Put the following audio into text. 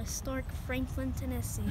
historic Franklin, Tennessee.